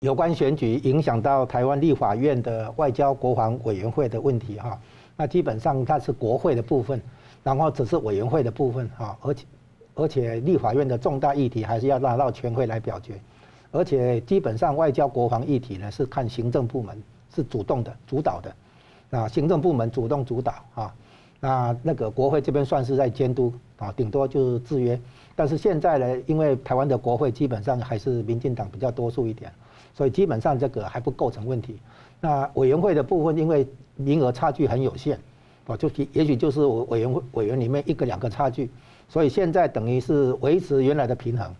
有关选举影响到台湾立法院的外交国防委员会的问题哈，那基本上它是国会的部分，然后只是委员会的部分哈，而且而且立法院的重大议题还是要拉到全会来表决，而且基本上外交国防议题呢是看行政部门是主动的主导的，那行政部门主动主导啊，那那个国会这边算是在监督啊，顶多就是制约，但是现在呢，因为台湾的国会基本上还是民进党比较多数一点。所以基本上这个还不构成问题。那委员会的部分，因为名额差距很有限，哦，就也许就是委委员会委员里面一个两个差距，所以现在等于是维持原来的平衡。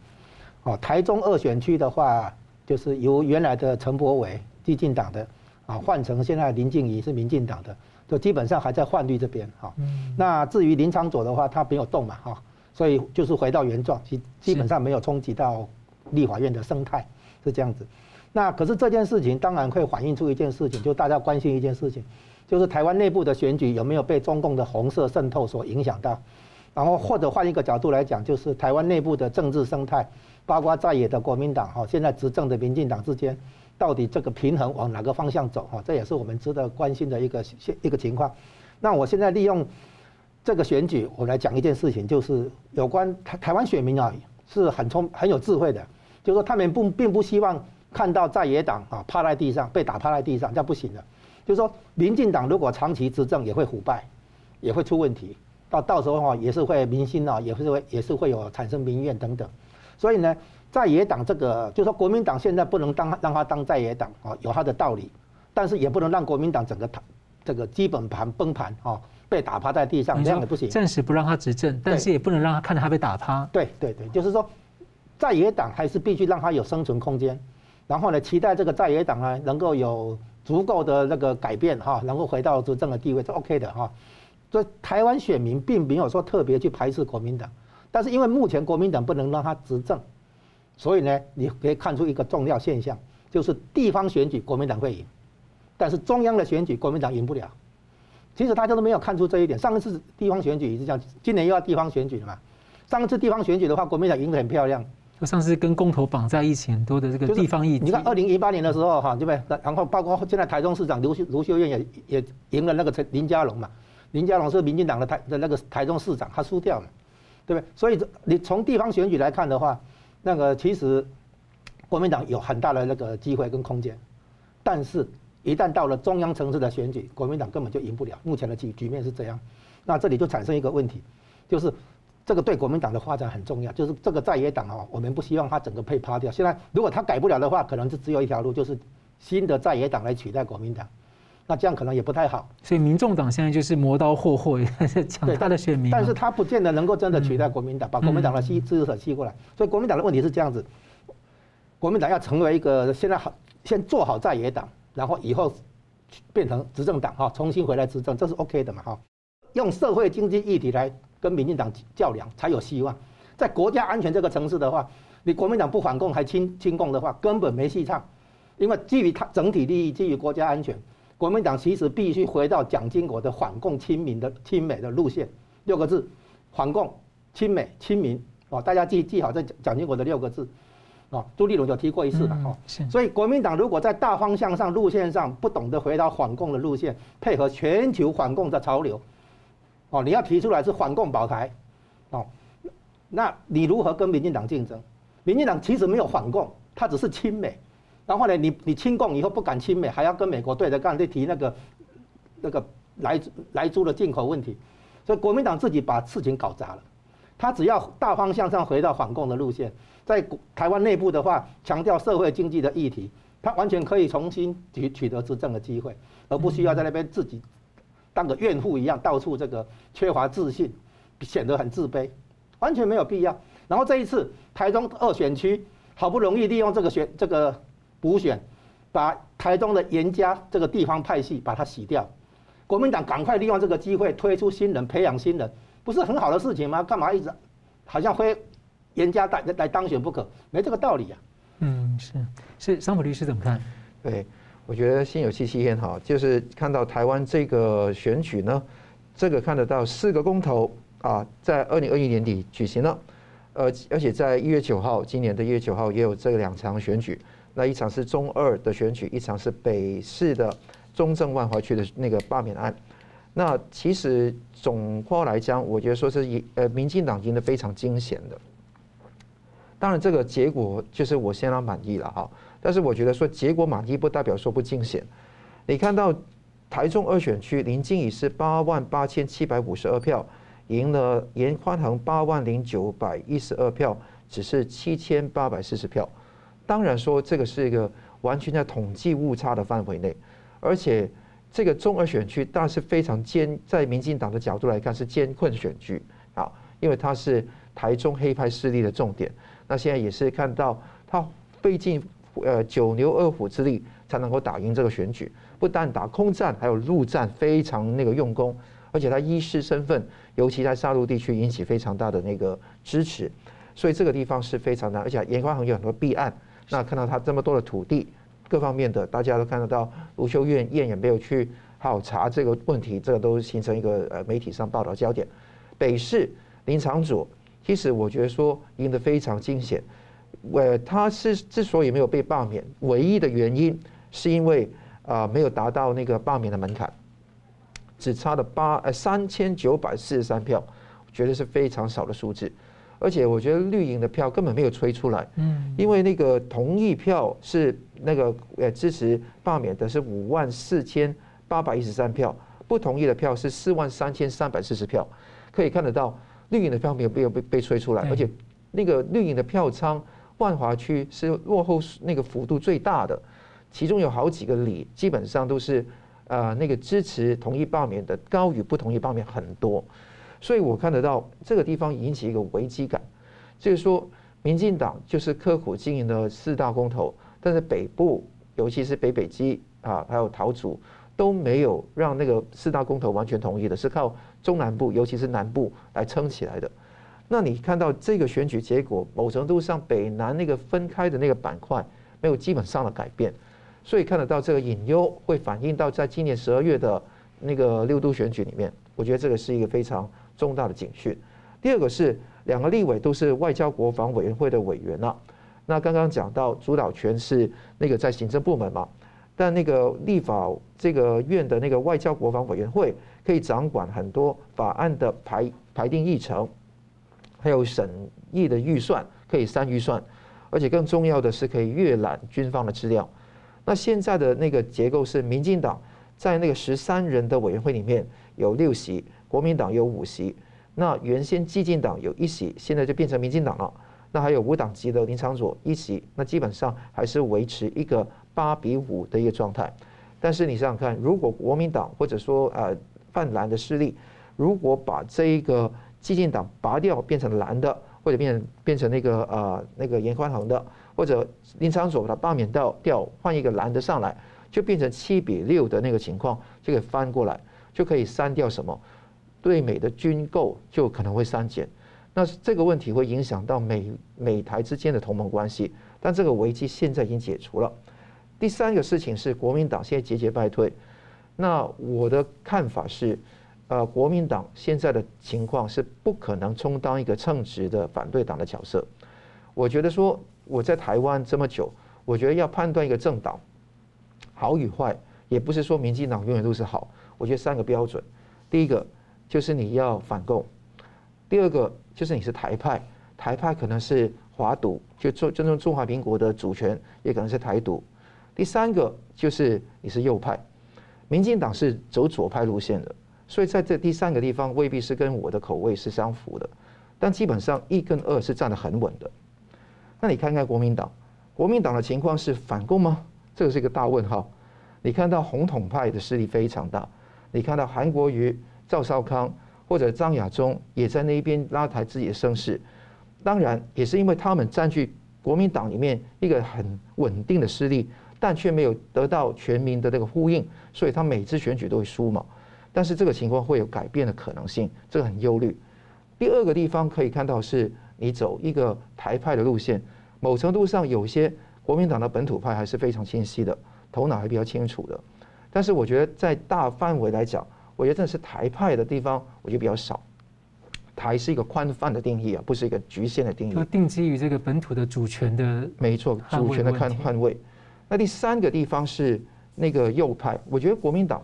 哦，台中二选区的话，就是由原来的陈柏伟，激进党的，啊，换成现在林静怡是民进党的，就基本上还在换率这边哈。那至于林昌佐的话，他没有动嘛哈，所以就是回到原状，基基本上没有冲击到立法院的生态，是这样子。那可是这件事情当然会反映出一件事情，就大家关心一件事情，就是台湾内部的选举有没有被中共的红色渗透所影响到，然后或者换一个角度来讲，就是台湾内部的政治生态，包括在野的国民党哈，现在执政的民进党之间，到底这个平衡往哪个方向走哈，这也是我们值得关心的一个现一个情况。那我现在利用这个选举，我来讲一件事情，就是有关台台湾选民啊，是很聪很有智慧的，就是说他们不并不希望。看到在野党啊趴在地上被打趴在地上，这样不行的。就是说，民进党如果长期执政，也会腐败，也会出问题。到到时候哈，也是会民心啊，也是会也是会有产生民怨等等。所以呢，在野党这个，就是说国民党现在不能当让他当在野党啊，有他的道理。但是也不能让国民党整个他这个基本盘崩盘啊，被打趴在地上，这样也不行。暂时不让他执政，但是也不能让他看着他被打趴。对对对，就是说，在野党还是必须让他有生存空间。然后呢，期待这个在野党呢能够有足够的那个改变哈，能够回到执政的地位，是 OK 的哈。所以台湾选民并没有说特别去排斥国民党，但是因为目前国民党不能让他执政，所以呢，你可以看出一个重要现象，就是地方选举国民党会赢，但是中央的选举国民党赢不了。其实大家都没有看出这一点。上一次地方选举也是这样，今年又要地方选举了嘛。上一次地方选举的话，国民党赢得很漂亮。上次跟公投绑在一起很多的这个地方议题，你看二零一八年的时候哈，对不对？然后包括现在台中市长卢秀卢秀燕也也赢了那个陈林佳龙嘛，林佳龙是民进党的台的那个台中市长，他输掉了，对不对？所以你从地方选举来看的话，那个其实国民党有很大的那个机会跟空间，但是一旦到了中央层次的选举，国民党根本就赢不了。目前的局局面是这样，那这里就产生一个问题，就是。这个对国民党的发展很重要，就是这个在野党哦，我们不希望他整个被趴掉。现在如果他改不了的话，可能就只有一条路，就是新的在野党来取代国民党，那这样可能也不太好。所以民众党现在就是磨刀霍霍，强大的选民。但是他不见得能够真的取代国民党，把国民党的吸支持者吸过来。所以国民党的问题是这样子，国民党要成为一个现在好先做好在野党，然后以后变成执政党哈，重新回来执政，这是 OK 的嘛哈。用社会经济议题来。跟民进党较量才有希望，在国家安全这个层次的话，你国民党不反共还亲亲共的话，根本没戏唱。因为基于它整体利益，基于国家安全，国民党其实必须回到蒋经国的反共亲民的亲美的路线。六个字：反共、亲美、亲民。哦，大家记记好这蒋经国的六个字。哦，朱立伦就提过一次了。哦，所以国民党如果在大方向上、路线上不懂得回到反共的路线，配合全球反共的潮流。哦，你要提出来是反共保台，哦，那你如何跟民进党竞争？民进党其实没有反共，他只是亲美。然后呢，你你亲共以后不敢亲美，还要跟美国对着干，就提那个那个来来猪的进口问题。所以国民党自己把事情搞砸了。他只要大方向上回到反共的路线，在台湾内部的话，强调社会经济的议题，他完全可以重新取取得执政的机会，而不需要在那边自己。当个怨妇一样，到处这个缺乏自信，显得很自卑，完全没有必要。然后这一次台中二选区好不容易利用这个选这个补选，把台中的严家这个地方派系把它洗掉，国民党赶快利用这个机会推出新人，培养新人，不是很好的事情吗？干嘛一直好像非严家来来当选不可？没这个道理呀。嗯，是是，桑普律师怎么看？对。我觉得心有戚戚焉哈，就是看到台湾这个选举呢，这个看得到四个公投啊，在二零二一年底举行了，呃，而且在一月九号，今年的一月九号也有这两场选举，那一场是中二的选举，一场是北市的中正万华区的那个罢免案。那其实总括来讲，我觉得说是赢呃，民进党赢得非常惊险的。当然，这个结果就是我相当满意了哈。但是我觉得说结果满意不代表说不惊险。你看到台中二选区林静怡是八万八千七百五十二票，赢了严宽恒八万零九百一十二票，只是七千八百四十票。当然说这个是一个完全在统计误差的范围内，而且这个中二选区当然是非常艰，在民进党的角度来看是艰困选举啊，因为它是台中黑派势力的重点。那现在也是看到他费尽呃九牛二虎之力才能够打赢这个选举，不但打空战，还有陆战非常那个用功，而且他医师身份，尤其在沙鹿地区引起非常大的那个支持，所以这个地方是非常难，而且严宽恒有很多弊案。那看到他这么多的土地，各方面的，大家都看得到。卢秀燕燕也没有去好查这个问题，这个都形成一个呃媒体上报道焦点。北市林长佐，其实我觉得说赢得非常惊险。呃，他是之所以没有被罢免，唯一的原因是因为啊没有达到那个罢免的门槛，只差了八呃三千九百四十三票，觉得是非常少的数字。而且我觉得绿营的票根本没有吹出来，嗯，因为那个同意票是那个呃支持罢免的是五万四千八百一十三票，不同意的票是四万三千三百四十票，可以看得到绿营的票没有没有被被吹出来，而且那个绿营的票仓万华区是落后那个幅度最大的，其中有好几个里基本上都是呃那个支持同意罢免的高于不同意罢免很多。所以我看得到这个地方引起一个危机感，就是说，民进党就是刻苦经营的四大公投，但是北部，尤其是北北基啊，还有桃竹，都没有让那个四大公投完全同意的，是靠中南部，尤其是南部来撑起来的。那你看到这个选举结果，某程度上北南那个分开的那个板块没有基本上的改变，所以看得到这个隐忧会反映到在今年十二月的那个六都选举里面，我觉得这个是一个非常。重大的警讯。第二个是两个立委都是外交国防委员会的委员了。那刚刚讲到主导权是那个在行政部门嘛，但那个立法这个院的那个外交国防委员会可以掌管很多法案的排排定议程，还有审议的预算，可以删预算，而且更重要的是可以阅览军方的资料。那现在的那个结构是，民进党在那个十三人的委员会里面有六席。国民党有五席，那原先激进党有一席，现在就变成民进党了。那还有无党籍的林长佐一席，那基本上还是维持一个八比五的一个状态。但是你想想看，如果国民党或者说呃泛蓝的势力，如果把这一个激进党拔掉，变成蓝的，或者变变成那个呃那个严宽恒的，或者林长佐把他罢免掉掉，换一个蓝的上来，就变成七比六的那个情况，就可以翻过来，就可以删掉什么？对美的军购就可能会删减，那这个问题会影响到美美台之间的同盟关系，但这个危机现在已经解除了。第三个事情是国民党现在节节败退，那我的看法是，呃，国民党现在的情况是不可能充当一个称职的反对党的角色。我觉得说我在台湾这么久，我觉得要判断一个政党好与坏，也不是说民进党永远都是好，我觉得三个标准，第一个。就是你要反共，第二个就是你是台派，台派可能是华独，就中尊重中华民国的主权，也可能是台独。第三个就是你是右派，民进党是走左派路线的，所以在这第三个地方未必是跟我的口味是相符的，但基本上一跟二是站得很稳的。那你看看国民党，国民党的情况是反共吗？这个是一个大问号。你看到红统派的势力非常大，你看到韩国瑜。赵少康或者张亚中也在那边拉抬自己的声势，当然也是因为他们占据国民党里面一个很稳定的势力，但却没有得到全民的这个呼应，所以他每次选举都会输嘛。但是这个情况会有改变的可能性，这个很忧虑。第二个地方可以看到是你走一个台派的路线，某程度上有些国民党的本土派还是非常清晰的，头脑还比较清楚的。但是我觉得在大范围来讲，我觉得这是台派的地方，我觉得比较少。台是一个宽泛的定义啊，不是一个局限的定义。定基于这个本土的主权的，没错，主权的看捍卫。那第三个地方是那个右派，我觉得国民党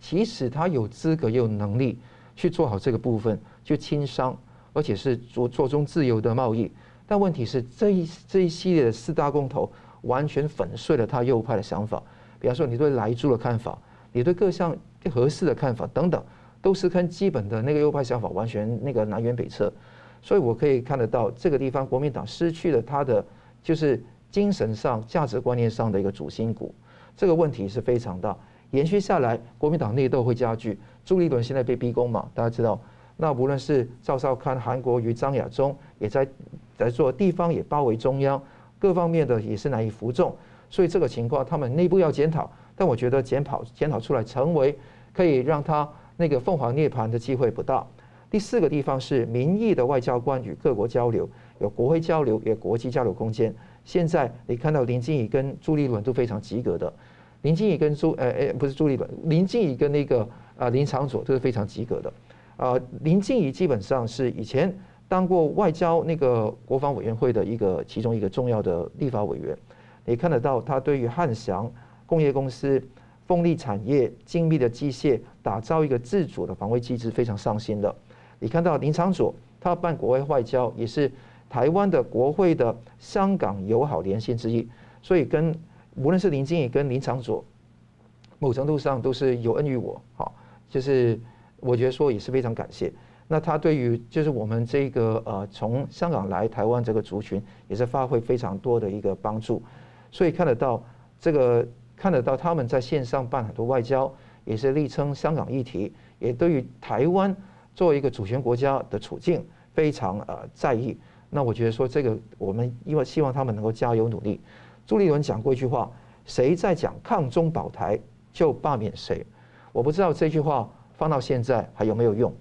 其实他有资格也有能力去做好这个部分，去轻商，而且是做做中自由的贸易。但问题是这一这一系列的四大公投完全粉碎了他右派的想法。比方说，你对莱猪的看法，你对各项合适的看法等等，都是跟基本的那个右派想法完全那个南辕北辙。所以我可以看得到这个地方国民党失去了他的就是。精神上、价值观念上的一个主心骨，这个问题是非常大，延续下来，国民党内斗会加剧。朱立伦现在被逼宫嘛，大家知道，那无论是赵少康、韩国瑜、张亚中，也在在做地方，也包围中央，各方面的也是难以服众。所以这个情况，他们内部要检讨，但我觉得检讨检讨出来，成为可以让他那个凤凰涅槃的机会不大。第四个地方是民意的外交官与各国交流，有国会交流，有国际交流空间。现在你看到林静怡跟朱立伦都非常及格的，林静怡跟朱呃呃不是朱立伦，林静怡跟那个啊林长佐都是非常及格的，啊林静怡基本上是以前当过外交那个国防委员会的一个其中一个重要的立法委员，你看得到他对于汉翔工业公司、风力产业、精密的机械打造一个自主的防卫机制非常上心的，你看到林长佐他办国外外交也是。台湾的国会的香港友好连线之一，所以跟无论是林静怡跟林长佐，某程度上都是有恩于我，好，就是我觉得说也是非常感谢。那他对于就是我们这个呃从香港来台湾这个族群，也是发挥非常多的一个帮助。所以看得到这个看得到他们在线上办很多外交，也是力撑香港议题，也对于台湾作为一个主权国家的处境非常呃在意。那我觉得说这个，我们因为希望他们能够加油努力。朱立伦讲过一句话：“谁在讲抗中保台，就罢免谁。”我不知道这句话放到现在还有没有用。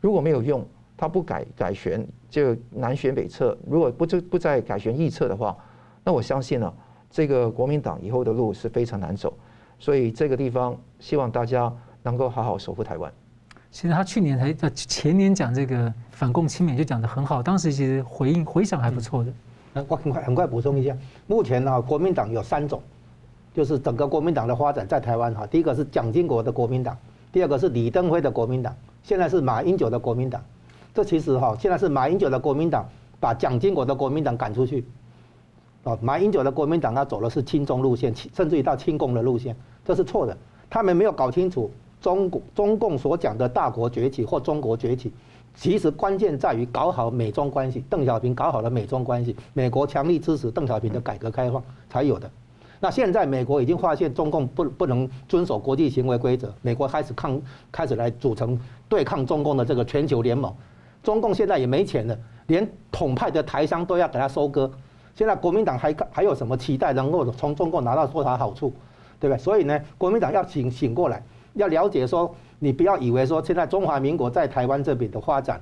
如果没有用，他不改改选就南选北撤。如果不就不再改选易策的话，那我相信呢，这个国民党以后的路是非常难走。所以这个地方希望大家能够好好守护台湾。其实他去年才呃前年讲这个反共亲美就讲得很好，当时其实回应回响还不错的。那我很快很快补充一下，目前呢国民党有三种，就是整个国民党的发展在台湾哈，第一个是蒋经国的国民党，第二个是李登辉的国民党，现在是马英九的国民党。这其实哈现在是马英九的国民党把蒋经国的国民党赶出去，啊，马英九的国民党他走的是亲中路线，甚至于到亲共的路线，这是错的，他们没有搞清楚。中国中共所讲的大国崛起或中国崛起，其实关键在于搞好美中关系。邓小平搞好了美中关系，美国强力支持邓小平的改革开放才有的。那现在美国已经发现中共不不能遵守国际行为规则，美国开始抗开始来组成对抗中共的这个全球联盟。中共现在也没钱了，连统派的台商都要给他收割。现在国民党还还有什么期待能够从中共拿到多少好处，对不对？所以呢，国民党要醒醒过来。要了解说，你不要以为说现在中华民国在台湾这边的发展，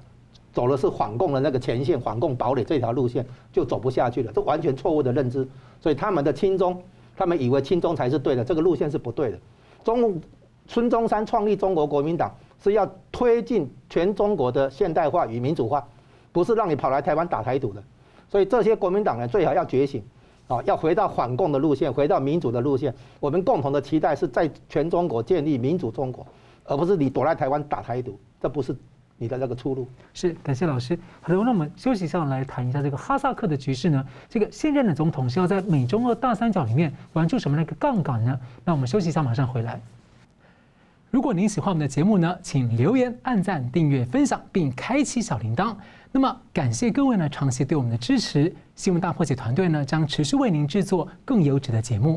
走的是反共的那个前线，反共堡垒这条路线就走不下去了，这完全错误的认知。所以他们的亲中，他们以为亲中才是对的，这个路线是不对的。中孙中山创立中国国民党是要推进全中国的现代化与民主化，不是让你跑来台湾打台独的。所以这些国民党人最好要觉醒。啊，要回到反共的路线，回到民主的路线。我们共同的期待是在全中国建立民主中国，而不是你躲在台湾打台独，这不是你的那个出路。是，感谢老师。好的，那我们休息一下，来谈一下这个哈萨克的局势呢？这个现任的总统是要在美中俄大三角里面玩出什么那个杠杆呢？那我们休息一下，马上回来。如果您喜欢我们的节目呢，请留言、按赞、订阅、分享，并开启小铃铛。那么，感谢各位呢长期对我们的支持。新闻大破解团队呢将持续为您制作更优质的节目。